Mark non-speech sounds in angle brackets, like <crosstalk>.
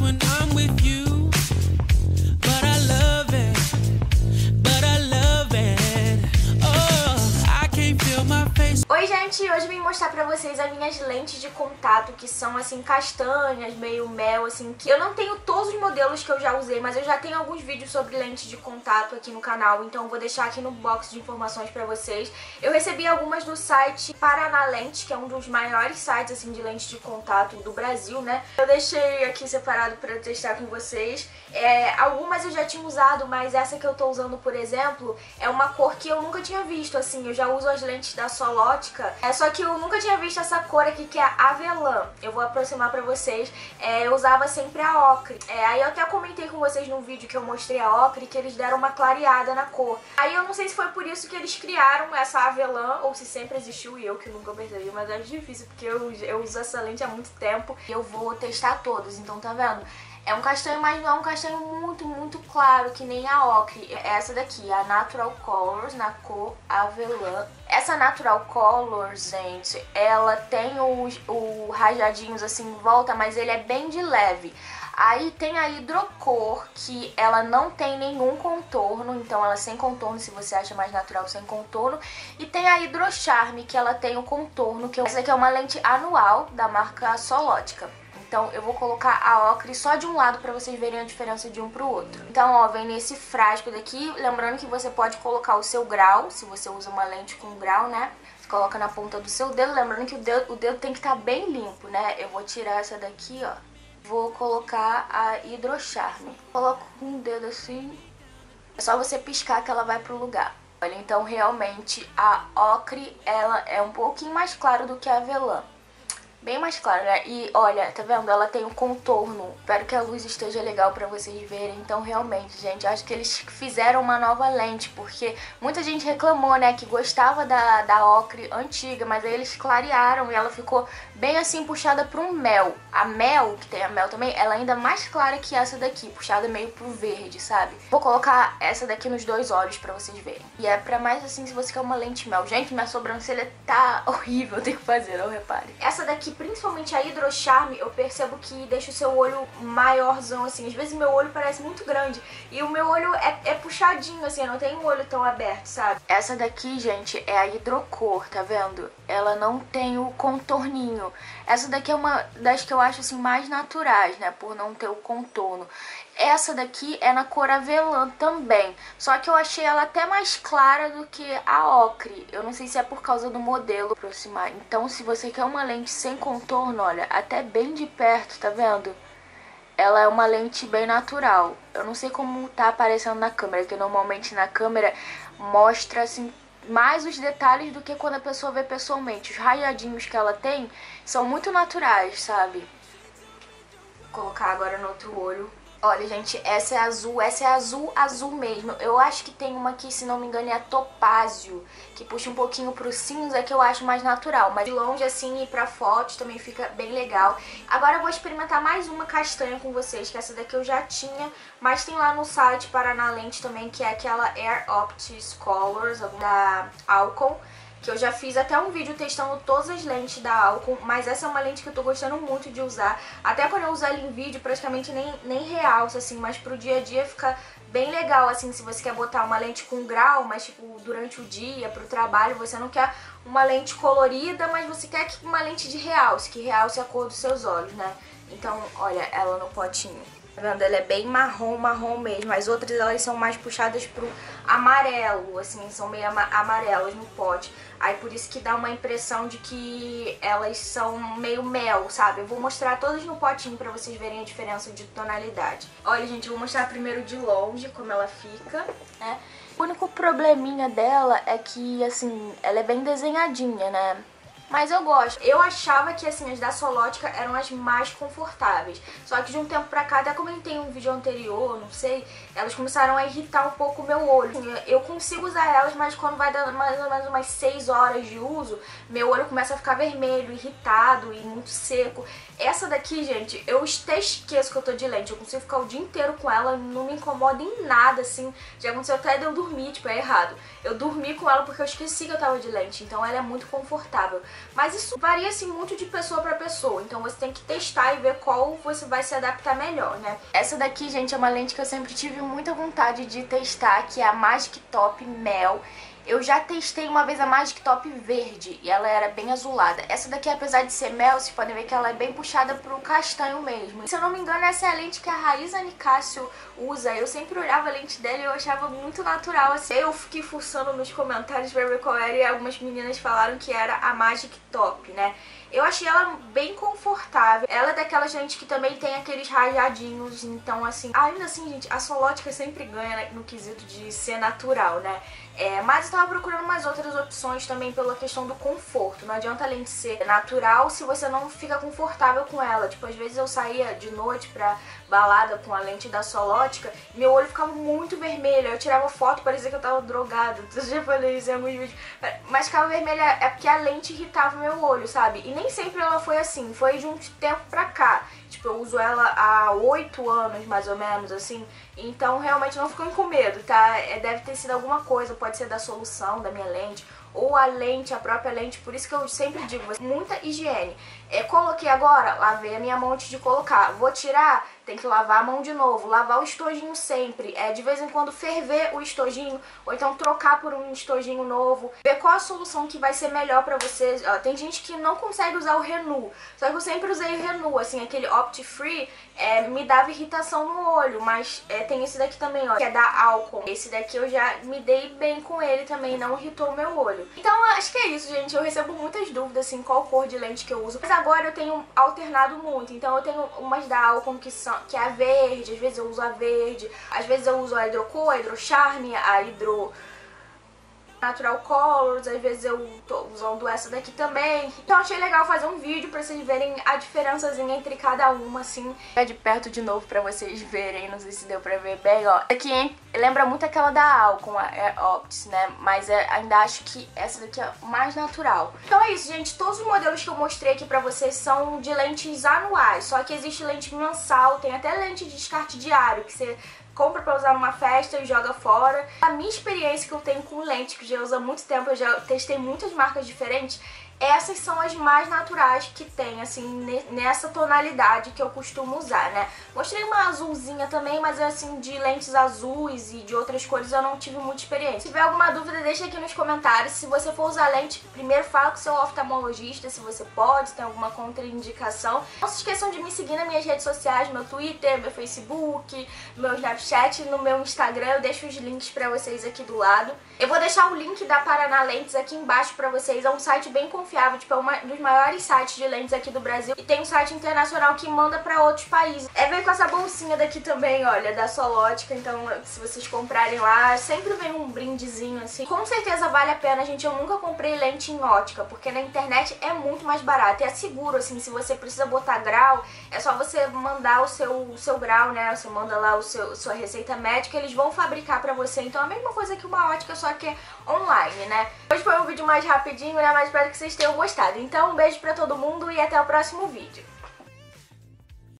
when I'm with you. Hoje vim mostrar pra vocês as minhas lentes de contato que são assim castanhas, meio mel assim, que eu não tenho todos os modelos que eu já usei, mas eu já tenho alguns vídeos sobre lentes de contato aqui no canal, então vou deixar aqui no box de informações pra vocês. Eu recebi algumas do site Paraná Lente, que é um dos maiores sites assim de lentes de contato do Brasil, né? Eu deixei aqui separado pra testar com vocês. É, algumas eu já tinha usado, mas essa que eu tô usando, por exemplo, é uma cor que eu nunca tinha visto, assim, eu já uso as lentes da Solótica, é só que eu nunca tinha visto essa cor aqui que é avelã. Eu vou aproximar pra vocês. É, eu usava sempre a ocre. É, aí eu até comentei com vocês num vídeo que eu mostrei a ocre que eles deram uma clareada na cor. Aí eu não sei se foi por isso que eles criaram essa avelã ou se sempre existiu e eu que nunca percebi, mas é difícil porque eu, eu uso essa lente há muito tempo e eu vou testar todos, então tá vendo? É um castanho, mas não é um castanho muito, muito claro, que nem a ocre. É essa daqui, a Natural Colors, na cor avelã. Essa Natural Colors, gente, ela tem os, o rajadinhos assim em volta, mas ele é bem de leve. Aí tem a Hidrocor, que ela não tem nenhum contorno, então ela é sem contorno, se você acha mais natural, sem contorno. E tem a Hidrocharme, que ela tem o contorno, que essa aqui é uma lente anual da marca Solótica. Então eu vou colocar a ocre só de um lado para vocês verem a diferença de um pro outro. Então, ó, vem nesse frasco daqui, lembrando que você pode colocar o seu grau, se você usa uma lente com grau, né? Você coloca na ponta do seu dedo, lembrando que o dedo, o dedo tem que estar tá bem limpo, né? Eu vou tirar essa daqui, ó. Vou colocar a Hidrocharme. Coloco com um dedo assim. É só você piscar que ela vai pro lugar. Olha, então realmente a ocre, ela é um pouquinho mais clara do que a avelã bem mais claro, né? E olha, tá vendo? Ela tem um contorno. Espero que a luz esteja legal pra vocês verem. Então, realmente, gente, acho que eles fizeram uma nova lente, porque muita gente reclamou, né, que gostava da, da ocre antiga, mas aí eles clarearam e ela ficou bem assim, puxada pro um mel. A mel, que tem a mel também, ela é ainda mais clara que essa daqui, puxada meio pro verde, sabe? Vou colocar essa daqui nos dois olhos pra vocês verem. E é pra mais assim, se você quer uma lente mel. Gente, minha sobrancelha tá <laughs> horrível, tem que fazer, não repare. Essa daqui principalmente a Hidrocharme, eu percebo que deixa o seu olho maiorzão, assim. Às vezes meu olho parece muito grande e o meu olho é, é puxadinho, assim, não tenho um olho tão aberto, sabe? Essa daqui, gente, é a Hidrocor, tá vendo? Ela não tem o contorninho. Essa daqui é uma das que eu acho, assim, mais naturais, né? Por não ter o contorno. Essa daqui é na cor avelã também, só que eu achei ela até mais clara do que a ocre. Eu não sei se é por causa do modelo aproximar. Então, se você quer uma lente sem contorno, olha, até bem de perto, tá vendo? Ela é uma lente bem natural. Eu não sei como tá aparecendo na câmera, que normalmente na câmera mostra assim mais os detalhes do que quando a pessoa vê pessoalmente. Os raiadinhos que ela tem são muito naturais, sabe? Vou colocar agora no outro olho Olha, gente, essa é azul, essa é azul, azul mesmo. Eu acho que tem uma que, se não me engano, é a topázio, que puxa um pouquinho pro cinza, que eu acho mais natural. Mas de longe, assim, e pra fotos também fica bem legal. Agora eu vou experimentar mais uma castanha com vocês, que essa daqui eu já tinha, mas tem lá no site Paraná Lente também, que é aquela Air Optics Colors, da Alcon que eu já fiz até um vídeo testando todas as lentes da Alcon, mas essa é uma lente que eu tô gostando muito de usar. Até quando eu uso ela em vídeo, praticamente nem, nem realça, assim, mas pro dia a dia fica bem legal, assim, se você quer botar uma lente com grau, mas tipo, durante o dia, pro trabalho, você não quer uma lente colorida, mas você quer uma lente de realce, que realce a cor dos seus olhos, né? Então, olha, ela no potinho. Tá vendo? Ela é bem marrom, marrom mesmo. As outras, elas são mais puxadas pro amarelo, assim, são meio amarelas no pote. Aí por isso que dá uma impressão de que elas são meio mel, sabe? Eu vou mostrar todas no potinho pra vocês verem a diferença de tonalidade. Olha, gente, eu vou mostrar primeiro de longe como ela fica, né? O único probleminha dela é que, assim, ela é bem desenhadinha, né? Mas eu gosto. Eu achava que assim, as da Solótica eram as mais confortáveis. Só que de um tempo pra cá, até comentei em um vídeo anterior, não sei, elas começaram a irritar um pouco o meu olho. Eu consigo usar elas, mas quando vai dando mais ou menos umas 6 horas de uso, meu olho começa a ficar vermelho, irritado e muito seco. Essa daqui, gente, eu até esqueço que eu tô de lente. Eu consigo ficar o dia inteiro com ela, não me incomoda em nada, assim. Já aconteceu até de eu dormir, tipo, é errado. Eu dormi com ela porque eu esqueci que eu tava de lente, então ela é muito confortável. Mas isso varia assim muito de pessoa para pessoa, então você tem que testar e ver qual você vai se adaptar melhor, né? Essa daqui, gente, é uma lente que eu sempre tive muita vontade de testar, que é a Magic Top Mel. Eu já testei uma vez a Magic Top verde e ela era bem azulada. Essa daqui, apesar de ser mel, vocês podem ver que ela é bem puxada pro castanho mesmo. Se eu não me engano, essa é a lente que a Raíza Nicásio usa. Eu sempre olhava a lente dela e eu achava muito natural. Assim. Eu fiquei fuçando nos comentários pra ver qual era e algumas meninas falaram que era a Magic Top, né? Eu achei ela bem confortável. Ela é daquela gente que também tem aqueles rajadinhos, então assim... Ainda assim, gente, a Solótica sempre ganha no quesito de ser natural, né? É, mas eu tava procurando umas outras opções também pela questão do conforto. Não adianta a lente ser natural se você não fica confortável com ela. Tipo, às vezes eu saía de noite pra balada com a lente da Solótica, meu olho ficava muito vermelho. Eu tirava foto, parecia que eu tava drogada. <laughs> Eu já falei isso em alguns vídeos. Mas ficava vermelha é porque a lente irritava meu olho, sabe? E nem sempre ela foi assim, foi de um tempo pra cá. Tipo, eu uso ela há oito anos, mais ou menos, assim. Então, realmente não fiquem com medo, tá? É, deve ter sido alguma coisa, pode ser da solução da minha lente ou a lente, a própria lente, por isso que eu sempre digo, muita higiene. É, coloquei agora, lavei a minha mão antes de colocar. Vou tirar, tem que lavar a mão de novo, lavar o estojinho sempre. É, de vez em quando ferver o estojinho, ou então trocar por um estojinho novo. Ver qual a solução que vai ser melhor pra vocês. Ó, tem gente que não consegue usar o Renew, só que eu sempre usei o Renew, assim, aquele Opt Free, é, me dava irritação no olho, mas é, tem esse daqui também, ó, que é da Alcon. Esse daqui eu já me dei bem com ele também, não irritou o meu olho. Então, acho que é isso, gente. Eu recebo muitas dúvidas, assim, qual cor de lente que eu uso. Mas agora eu tenho alternado muito. Então eu tenho umas da Alcon que, são, que é a verde, às vezes eu uso a verde, às vezes eu uso a Hidrocor, a Hidrocharme, a Hidro Natural Colors, às vezes eu tô usando essa daqui também. Então achei legal fazer um vídeo pra vocês verem a diferençazinha entre cada uma, assim. É de perto de novo pra vocês verem, não sei se deu pra ver bem, ó. Aqui lembra muito aquela da Alcon, a Air Optis, né? Mas é, ainda acho que essa daqui é mais natural. Então é isso, gente. Todos os modelos que eu mostrei aqui pra vocês são de lentes anuais, só que existe lente mensal, tem até lente de descarte diário, que você compra pra usar numa festa e joga fora. A minha experiência que eu tenho com lente, que já uso há muito tempo, eu já testei muitas marcas diferentes, essas são as mais naturais que tem, assim, nessa tonalidade que eu costumo usar, né? Mostrei uma azulzinha também, mas assim, de lentes azuis e de outras cores eu não tive muita experiência. Se tiver alguma dúvida, deixa aqui nos comentários. Se você for usar lente, primeiro fala com seu oftalmologista se você pode, se tem alguma contraindicação. Não se esqueçam de me seguir nas minhas redes sociais, meu Twitter, meu Facebook, meu Snapchat, no meu Instagram. Eu deixo os links pra vocês aqui do lado. Eu vou deixar o link da Paraná Lentes aqui embaixo pra vocês. É um site bem confiável confiável, tipo, é um dos maiores sites de lentes aqui do Brasil. E tem um site internacional que manda pra outros países. É veio com essa bolsinha daqui também, olha, da Solótica. Então, se vocês comprarem lá, sempre vem um brindezinho assim. Com certeza vale a pena, gente. Eu nunca comprei lente em ótica, porque na internet é muito mais barato. E é seguro, assim, se você precisa botar grau, é só você mandar o seu, o seu grau, né? Você manda lá o seu, sua receita médica, eles vão fabricar pra você. Então, é a mesma coisa que uma ótica, só que é online, né? Hoje foi um vídeo mais rapidinho, né? Mas espero que vocês tenham gostado. Então um beijo pra todo mundo e até o próximo vídeo.